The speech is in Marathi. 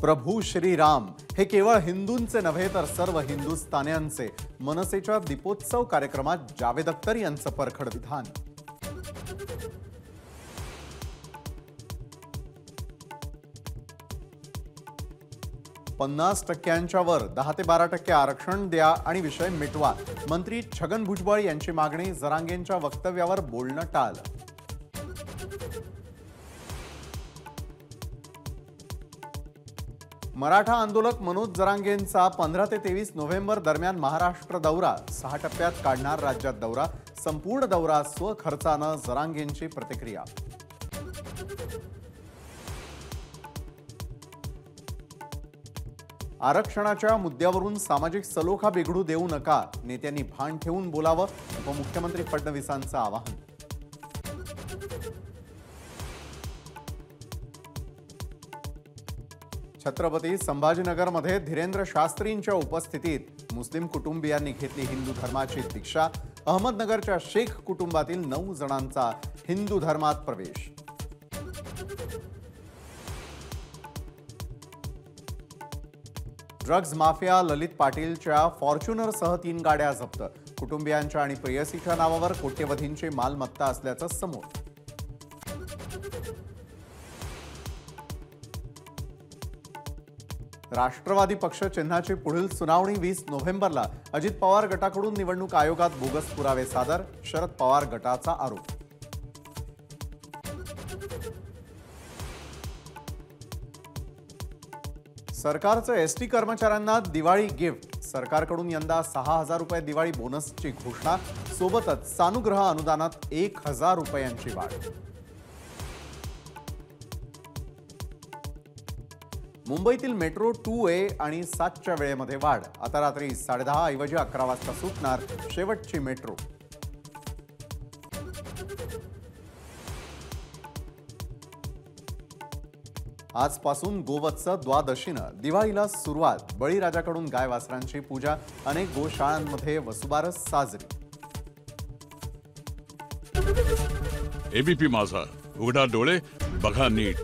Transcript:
प्रभू श्रीराम. हे केवळ हिंदूंचे नव्हे तर सर्व हिंदुस्थान्यांचे. मनसेच्या दीपोत्सव कार्यक्रमात जावेद अख्तर यांचं परखड विधान. पन्नास टक्क्यांच्या वर दहा ते बारा टक्के आरक्षण द्या आणि विषय मिटवा. मंत्री छगन भुजबळ यांची मागणी जरांगेंच्या वक्तव्यावर बोलणं टाळ मराठा आंदोलक मनोज जरांगेंचा पंधरा ते तेवीस नोव्हेंबर दरम्यान महाराष्ट्र दौरा. सहा टप्प्यात काढणार राज्यात दौरा. संपूर्ण दौरा स्वखर्चानं जरांगेंची प्रतिक्रिया. आरक्षणाच्या मुद्द्यावरून सामाजिक सलोखा बिघडू देऊ नका. नेत्यांनी भान ठेवून बोलावं उपमुख्यमंत्री फडणवीसांचं आवाहन. छत्रपती संभाजीनगरमध्ये धीरेंद्र शास्त्रींच्या उपस्थितीत मुस्लिम कुटुंबियांनी घेतली हिंदू धर्माची दीक्षा. अहमदनगरच्या शेख कुटुंबातील नऊ जणांचा हिंदू धर्मात प्रवेश. ड्रग्ज माफिया ललित पाटीलच्या फॉर्च्युनरसह तीन गाड्या जप्त. कुटुंबियांच्या आणि प्रेयसीच्या नावावर कोट्यवधींची मालमत्ता असल्याचं समोर. राष्ट्रवादी पक्ष चिन्हाची पुढील सुनावणी वीस नोव्हेंबरला अजित पवार गटाकडून निवडणूक आयोगात बोगस पुरावे सादर शरद पवार गटाचा आरोप. सरकारचं एस टी कर्मचाऱ्यांना दिवाळी गिफ्ट. सरकारकडून यंदा सहा हजार रुपये दिवाळी बोनसची घोषणा. सोबतच सानुग्रह अनुदानात एक हजार रुपयांची वाढ. मुंबईतील मेट्रो टू ए आणि सातच्या वेळेमध्ये वाढ. आता रात्री साडेदहा ऐवजी अकरा वाजता सुटणार शेवटची मेट्रो. आजपासून गोवत्स द्वादशीनं दिवाळीला सुरुवात. बळीराजाकडून गाय वासरांची पूजा अनेक गोशाळांमध्ये वसुबारस साजरी. एबीपी माझा. उघडा डोळे बघा नीट.